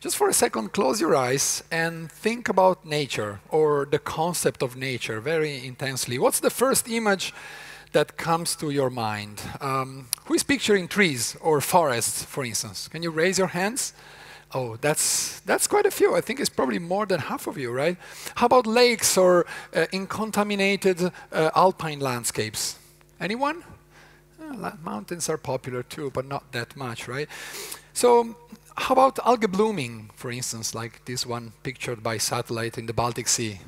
just for a second, close your eyes and think about nature or the concept of nature very intensely. What's the first image that comes to your mind? Um, who is picturing trees or forests, for instance? Can you raise your hands? Oh, that's, that's quite a few. I think it's probably more than half of you, right? How about lakes or uh, incontaminated uh, alpine landscapes? Anyone? Uh, mountains are popular too, but not that much, right? So how about algae blooming, for instance, like this one pictured by satellite in the Baltic Sea?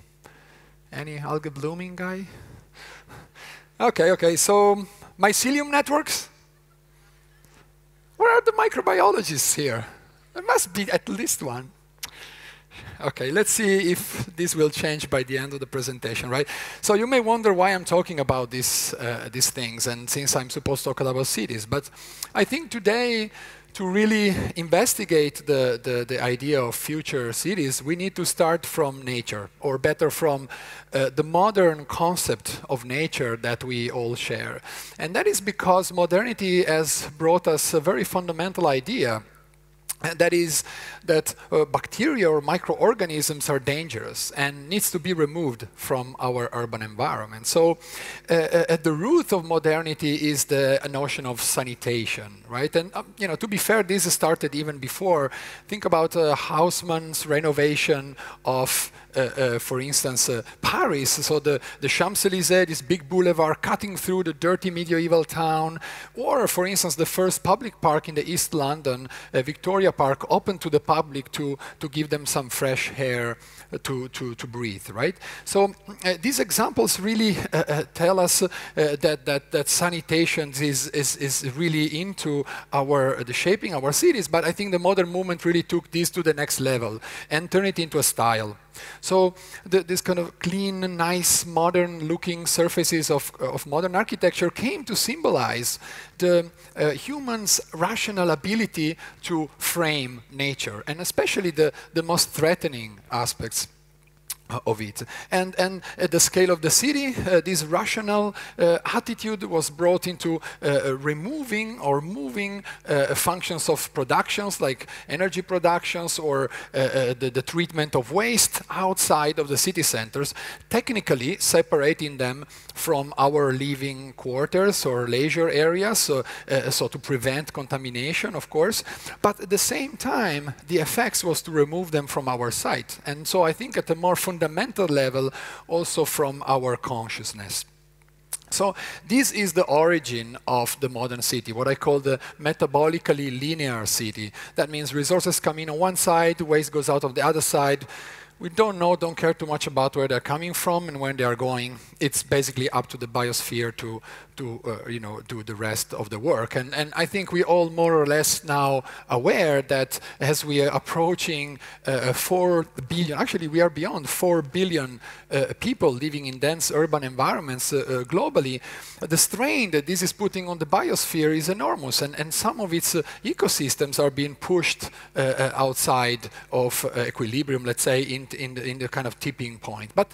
Any algae blooming guy? Okay, okay, so mycelium networks? Where are the microbiologists here? There must be at least one. Okay, let's see if this will change by the end of the presentation, right? So you may wonder why I'm talking about this, uh, these things, and since I'm supposed to talk about cities, but I think today to really investigate the, the, the, idea of future cities, we need to start from nature, or better from uh, the modern concept of nature that we all share. And that is because modernity has brought us a very fundamental idea that is that uh, bacteria or microorganisms are dangerous and needs to be removed from our urban environment. So uh, uh at the root of modernity is the notion of sanitation, right? And um, you know, to be fair, this started even before. Think about uh, Haussmann's renovation of for instance, uh, Paris, so the, the Champs-Élysées, this big boulevard cutting through the dirty medieval town, or for instance, the first public park in the East London, Victoria Park, open to the public to, to give them some fresh air to, to, to breathe, right? So uh, these examples really uh, uh, tell us that, that, that sanitation is, is, is really into our, the shaping our cities, but I think the modern movement really took this to the next level and turned it into a style. So the, this kind of clean, nice, modern-looking surfaces of, of modern architecture came to symbolize the uh, human's rational ability to frame nature, and especially the, the most threatening aspects of it. And, and at the scale of the city, uh, this rational uh, attitude was brought into uh, removing or moving uh, functions of productions like energy productions or uh, uh, the, the, treatment of waste outside of the city centers, technically separating them from our living quarters or leisure areas, so, so to prevent contamination, of course. But at the same time, the effects was to remove them from our sight. And so I think at a more fundamental fundamental level also from our consciousness. So this is the origin of the modern city, what I call the metabolically linear city. That means resources come in on one side, waste goes out of the other side. We don't know, don't care too much about where they're coming from and when they are going. It's basically up to the biosphere to, to uh, you know, do the rest of the work. And, and I think we're all more or less now aware that as we are approaching uh, 4 billion, actually we are beyond 4 billion uh, people living in dense urban environments uh, uh, globally, the strain that this is putting on the biosphere is enormous. And, and some of its uh, ecosystems are being pushed outside of equilibrium, let's say, in, in, the, in the kind of tipping point. But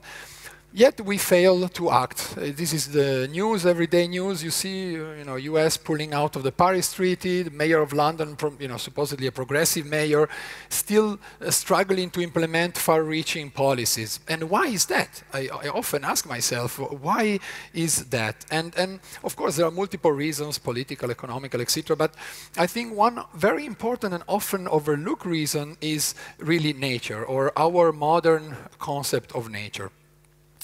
Yet we fail to act. Uh, this is the news, everyday news. You see, uh, you know, U.S. pulling out of the Paris Treaty. The mayor of London, you know, supposedly a progressive mayor, still uh, struggling to implement far-reaching policies. And why is that? I, I, often ask myself, why is that? And and of course there are multiple reasons, political, economical, etc. But I think one very important and often overlooked reason is really nature or our modern concept of nature.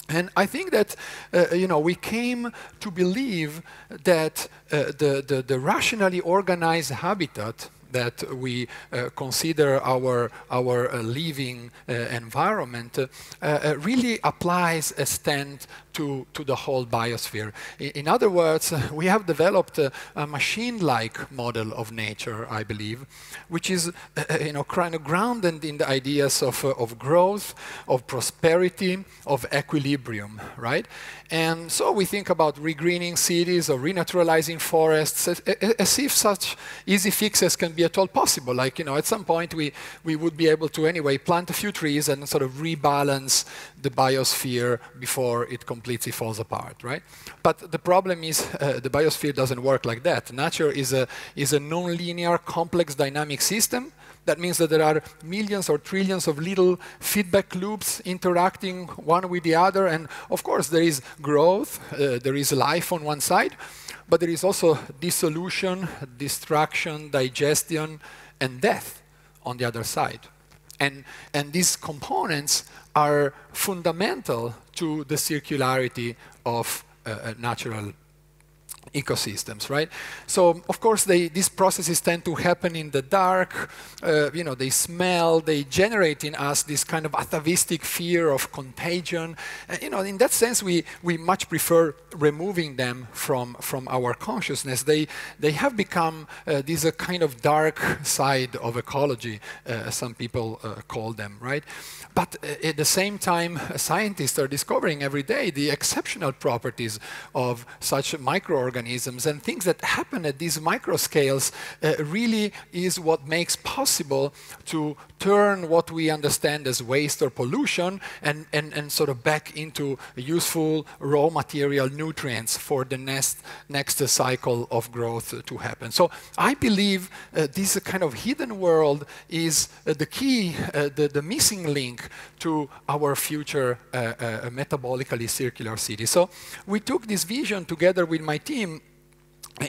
And I think that, uh, you know, we came to believe that uh, the, the, the, rationally organized habitat that we uh, consider our, our uh, living uh, environment uh, uh, really applies a stand to, to the whole biosphere. In, in other words, we have developed a, a machine-like model of nature, I believe, which is you know, kind of grounded in the ideas of, uh, of growth, of prosperity, of equilibrium, right? And so we think about regreening cities or renaturalizing forests as if such easy fixes can be at all possible. Like, you know, at some point we, we would be able to anyway plant a few trees and sort of rebalance the biosphere before it completely falls apart, right? But the problem is uh, the biosphere doesn't work like that. Nature is a, is a non-linear, complex, dynamic system That means that there are millions or trillions of little feedback loops interacting one with the other. And of course, there is growth, uh, there is life on one side, but there is also dissolution, destruction, digestion, and death on the other side. And, and these components are fundamental to the circularity of uh, natural ecosystems, right? So of course they, these processes tend to happen in the dark. Uh, you know, they smell. They generate in us this kind of atavistic fear of contagion. Uh, you know, in that sense, we we much prefer removing them from from our consciousness. They they have become uh, this a kind of dark side of ecology, uh, some people uh, call them, right? But uh, at the same time, scientists are discovering every day the exceptional properties of such microorganisms and things that happen at these microscales uh, really is what makes possible to turn what we understand as waste or pollution and, and, and sort of back into useful raw material nutrients for the next, next cycle of growth to happen. So I believe uh, this kind of hidden world is uh, the key, uh, the, the missing link to our future metabolically circular city. So we took this vision together with my team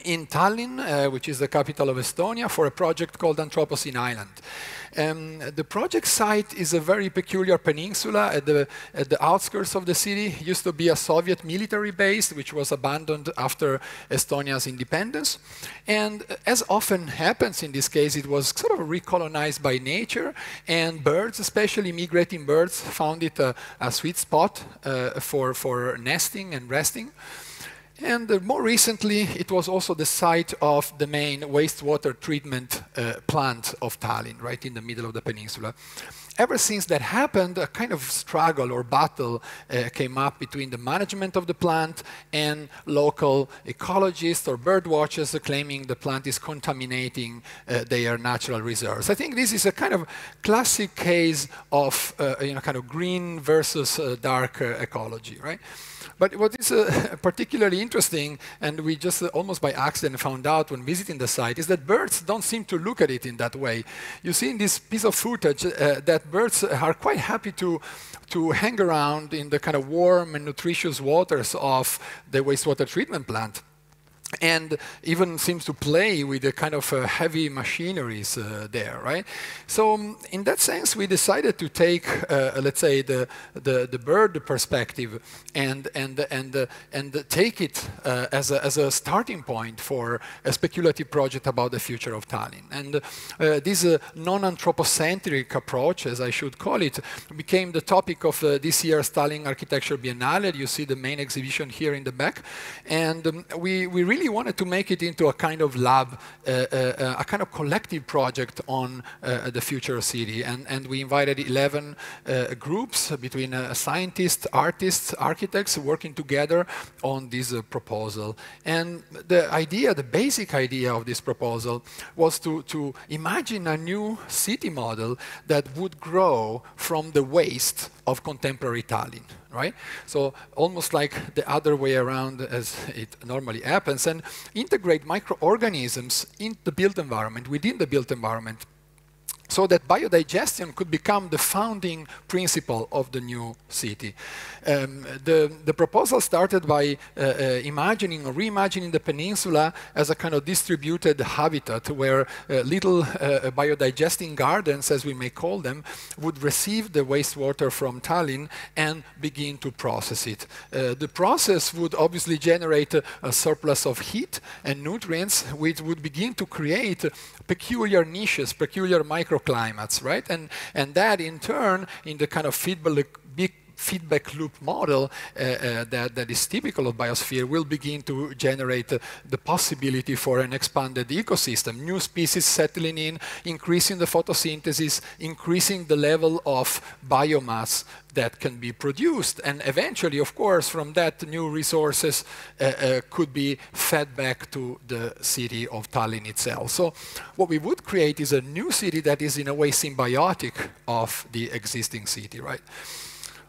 in Tallinn, uh, which is the capital of Estonia, for a project called Anthropocene Island. Um, the project site is a very peculiar peninsula at the, at the outskirts of the city. It used to be a Soviet military base, which was abandoned after Estonia's independence. And as often happens in this case, it was sort of recolonized by nature, and birds, especially migrating birds, found it a, a sweet spot uh, for, for nesting and resting. And uh, more recently, it was also the site of the main wastewater treatment uh, plant of Tallinn, right in the middle of the peninsula. Ever since that happened, a kind of struggle or battle uh, came up between the management of the plant and local ecologists or bird watchers claiming the plant is contaminating uh, their natural reserves. I think this is a kind of classic case of uh, you know, kind of green versus uh, dark uh, ecology, right? But what is uh, particularly interesting, and we just uh, almost by accident found out when visiting the site, is that birds don't seem to look at it in that way. You see in this piece of footage uh, that birds are quite happy to, to hang around in the kind of warm and nutritious waters of the wastewater treatment plant and even seems to play with the kind of uh, heavy machineries uh, there, right? So um, in that sense, we decided to take, uh, let's say, the, the, the, bird perspective and, and, and, uh, and take it uh, as, a, as a starting point for a speculative project about the future of Tallinn. And uh, this non-anthropocentric approach, as I should call it, became the topic of this year's Tallinn Architecture Biennale. You see the main exhibition here in the back. And um, we, we really really wanted to make it into a kind of lab, uh, uh, a kind of collective project on uh, the future of city. And, and we invited 11 uh, groups between uh, scientists, artists, architects working together on this uh, proposal. And the idea, the basic idea of this proposal was to, to imagine a new city model that would grow from the waste of contemporary Tallinn right? So almost like the other way around as it normally happens, and integrate microorganisms in the built environment, within the built environment, so that biodigestion could become the founding principle of the new city. Um, the, the proposal started by uh, uh, imagining or reimagining the peninsula as a kind of distributed habitat where uh, little uh, biodigesting gardens, as we may call them, would receive the wastewater from Tallinn and begin to process it. Uh, the process would obviously generate a, a surplus of heat and nutrients, which would begin to create peculiar niches, peculiar microclimates, right? And, and that in turn, in the kind of feedback feedback loop model uh, uh, that, that is typical of biosphere will begin to generate uh, the possibility for an expanded ecosystem, new species settling in, increasing the photosynthesis, increasing the level of biomass that can be produced. And eventually, of course, from that, new resources uh, uh, could be fed back to the city of Tallinn itself. So what we would create is a new city that is in a way symbiotic of the existing city, right?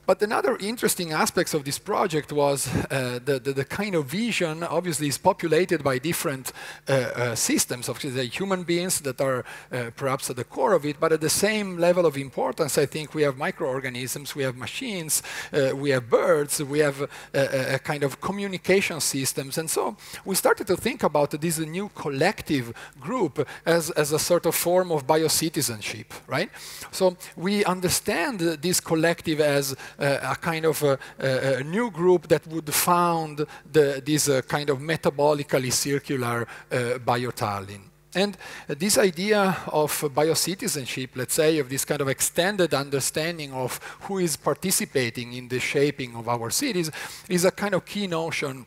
But another interesting aspect of this project was uh, the, the, the, kind of vision, obviously, is populated by different uh, uh, systems of the human beings that are uh, perhaps at the core of it, but at the same level of importance, I think we have microorganisms, we have machines, uh, we have birds, we have a, a, kind of communication systems. And so we started to think about this new collective group as, as a sort of form of biocitizenship, right? So we understand this collective as uh, a kind of a, a, new group that would found the, this uh, kind of metabolically circular uh, bioTallinn. And this idea of biocitizenship, let's say, of this kind of extended understanding of who is participating in the shaping of our cities, is a kind of key notion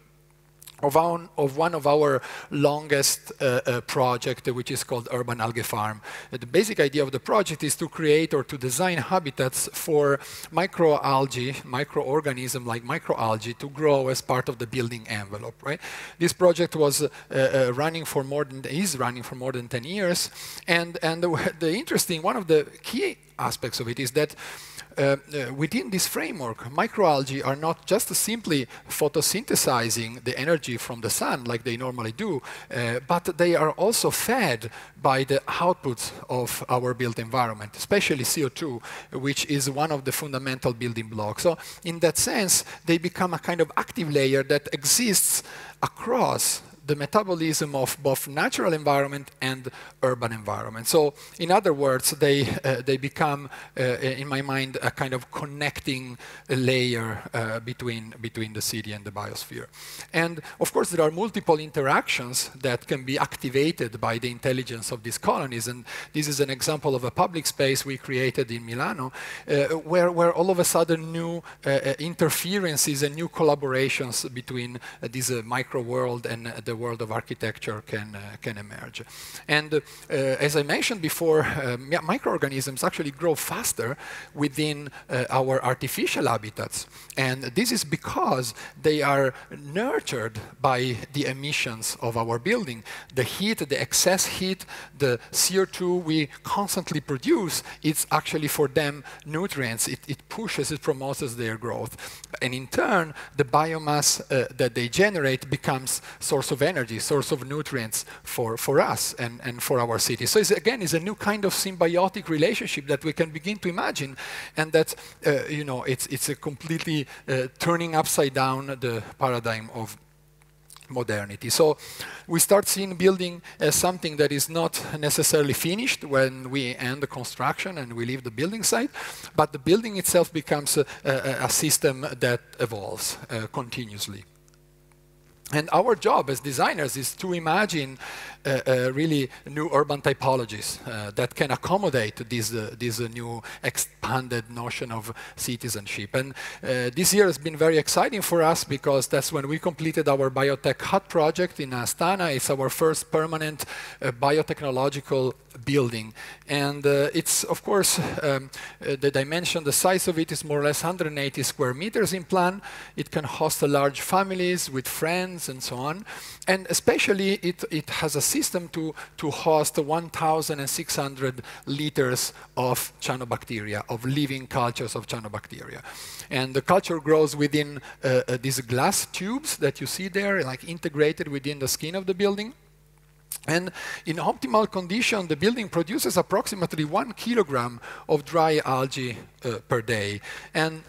of, our, of one of our longest uh, uh, project, which is called Urban Algae Farm. Uh, the basic idea of the project is to create or to design habitats for microalgae, microorganisms like microalgae, to grow as part of the building envelope. Right? This project was uh, uh, running for more than is running for more than 10 years, and and the, the interesting one of the key aspects of it is that uh, uh, within this framework, microalgae are not just simply photosynthesizing the energy from the sun like they normally do, uh, but they are also fed by the outputs of our built environment, especially CO2, which is one of the fundamental building blocks. So in that sense, they become a kind of active layer that exists across the metabolism of both natural environment and urban environment. So in other words, they, uh, they become, uh, in my mind, a kind of connecting layer uh, between, between the city and the biosphere. And of course, there are multiple interactions that can be activated by the intelligence of these colonies. And this is an example of a public space we created in Milano, uh, where, where all of a sudden new uh, uh, interferences and new collaborations between this micro world and the world of architecture can, uh, can emerge. And uh, as I mentioned before, uh, microorganisms actually grow faster within our artificial habitats. And this is because they are nurtured by the emissions of our building. The heat, the excess heat, the CO2 we constantly produce, it's actually for them nutrients. It, it pushes, it promotes their growth. And in turn, the biomass uh, that they generate becomes source of energy, source of nutrients for, for us and, and for our city. So it's, again, it's a new kind of symbiotic relationship that we can begin to imagine, and that, uh, you know, it's, it's a completely uh, turning upside down the paradigm of modernity. So we start seeing building as something that is not necessarily finished when we end the construction and we leave the building site, but the building itself becomes a, a, a system that evolves uh, continuously. And our job as designers is to imagine uh, uh, really new urban typologies uh, that can accommodate this, uh, this uh, new expanded notion of citizenship. And uh, this year has been very exciting for us because that's when we completed our biotech hut project in Astana. It's our first permanent biotechnological building. And it's, of course, um, the dimension, the size of it is more or less 180 square meters in plan. It can host large families with friends and so on. And especially it, it has a system to, to host 1,600 liters of cyanobacteria, of living cultures of cyanobacteria. And the culture grows within uh, uh, these glass tubes that you see there, like integrated within the skin of the building. And in optimal condition, the building produces approximately one kilogram of dry algae uh, per day. And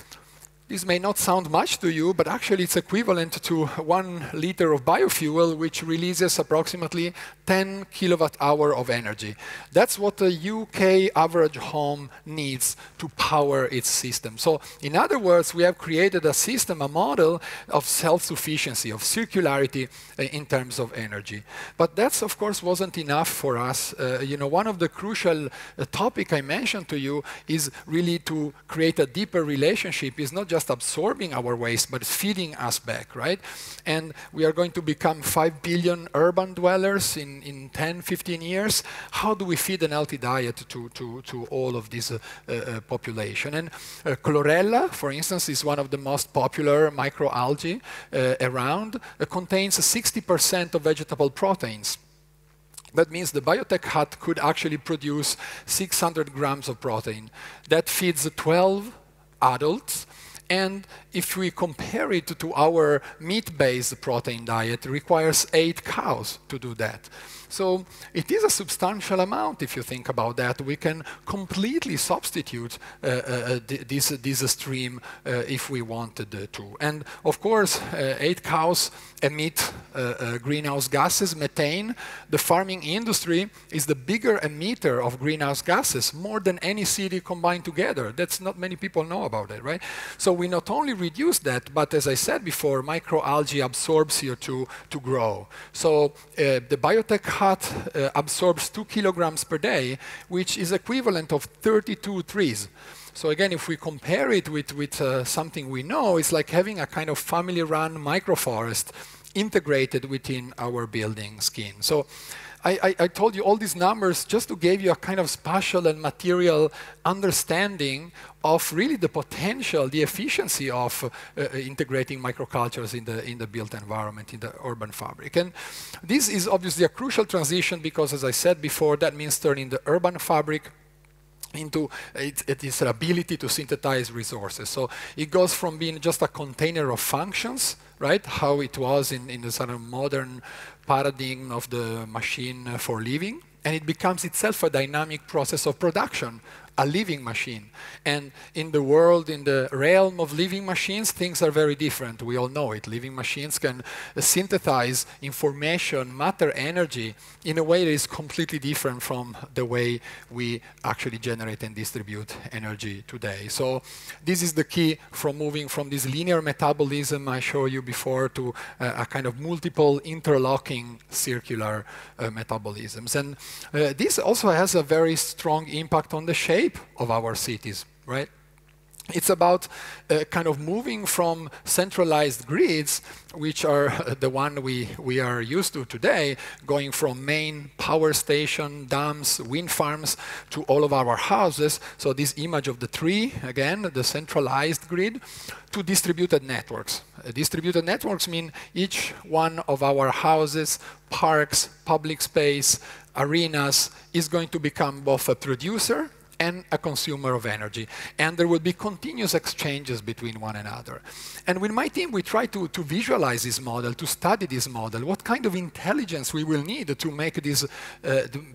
this may not sound much to you, but actually it's equivalent to one liter of biofuel, which releases approximately 10 kilowatt hour of energy. That's what the UK average home needs to power its system. So in other words, we have created a system, a model of self-sufficiency, of circularity uh, in terms of energy. But that's, of course, wasn't enough for us. Uh, you know, one of the crucial uh, topic I mentioned to you is really to create a deeper relationship, is not just just absorbing our waste, but it's feeding us back, right? And we are going to become 5 billion urban dwellers in, in 10, 15 years. How do we feed an healthy diet to, to, to all of this uh, uh, population? And uh, chlorella, for instance, is one of the most popular microalgae uh, around, It contains 60% of vegetable proteins. That means the biotech hut could actually produce 600 grams of protein. That feeds 12 adults And if we compare it to our meat-based protein diet, it requires eight cows to do that. So it is a substantial amount if you think about that. We can completely substitute uh, uh, this, this stream uh, if we wanted to. And of course, uh, eight cows emit uh, uh, greenhouse gases, methane. The farming industry is the bigger emitter of greenhouse gases, more than any city combined together. That's not many people know about it, right? So we not only reduce that, but as I said before, microalgae absorb CO2 to grow. So the biotech hut uh, absorbs two kilograms per day, which is equivalent of 32 trees. So again, if we compare it with, with uh, something we know, it's like having a kind of family-run microforest integrated within our building scheme. So I, I, I, told you all these numbers just to give you a kind of spatial and material understanding of really the potential, the efficiency of uh, uh, integrating microcultures in the, in the built environment, in the urban fabric. And this is obviously a crucial transition because, as I said before, that means turning the urban fabric into its, its ability to synthesize resources. So it goes from being just a container of functions, right, how it was in, in the sort of modern paradigm of the machine for living, and it becomes itself a dynamic process of production a living machine. And in the world, in the realm of living machines, things are very different. We all know it. Living machines can synthesize information, matter, energy in a way that is completely different from the way we actually generate and distribute energy today. So this is the key from moving from this linear metabolism I showed you before to uh, a kind of multiple interlocking circular uh, metabolisms. And uh, this also has a very strong impact on the shape shape of our cities, right? It's about uh, kind of moving from centralized grids, which are the one we, we are used to today, going from main power station, dams, wind farms, to all of our houses. So this image of the tree, again, the centralized grid, to distributed networks. Uh, distributed networks mean each one of our houses, parks, public space, arenas is going to become both a producer and a consumer of energy. And there will be continuous exchanges between one another. And with my team, we try to, to visualize this model, to study this model, what kind of intelligence we will need to make this, uh,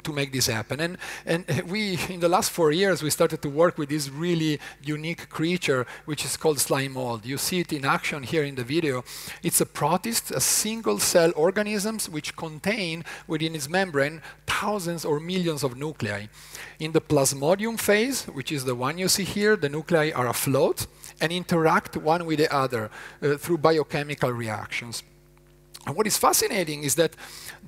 to make this happen. And, and we, in the last four years, we started to work with this really unique creature, which is called slime mold. You see it in action here in the video. It's a protist, a single cell organisms which contain within its membrane thousands or millions of nuclei. In the plasmodium phase, which is the one you see here, the nuclei are afloat and interact one with the other uh, through biochemical reactions. And what is fascinating is that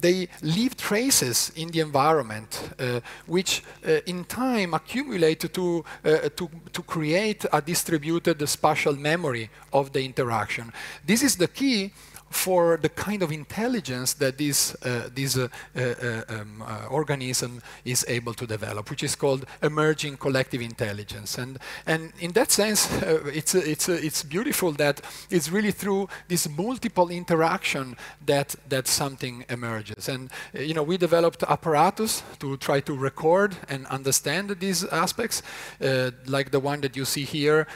they leave traces in the environment, uh, which uh, in time accumulate to, uh, to, to create a distributed spatial memory of the interaction. This is the key for the kind of intelligence that this, uh, this uh, uh, uh um, uh, organism is able to develop, which is called emerging collective intelligence. And, and in that sense, uh, it's, it's, it's beautiful that it's really through this multiple interaction that, that something emerges. And you know, we developed apparatus to try to record and understand these aspects, like the one that you see here,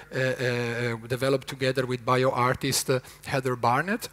developed together with bioartist Heather Barnett.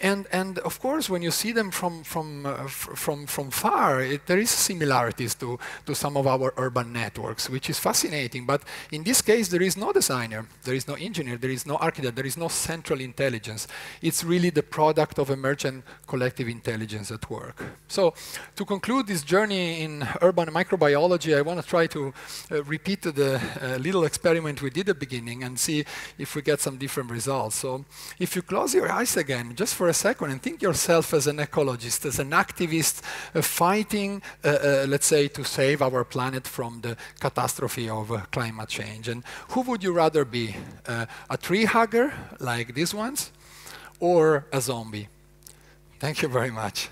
And, and of course, when you see them from, from, uh, from, from far, it, there is similarities to, to some of our urban networks, which is fascinating. But in this case, there is no designer, there is no engineer, there is no architect, there is no central intelligence. It's really the product of emergent collective intelligence at work. So to conclude this journey in urban microbiology, I want to try to uh, repeat the uh, little experiment we did at the beginning and see if we get some different results. So if you close your eyes again, just for a second and think yourself as an ecologist, as an activist uh, fighting, uh, uh, let's say, to save our planet from the catastrophe of uh, climate change. And who would you rather be? Uh, a tree hugger, like these ones, or a zombie? Thank you very much.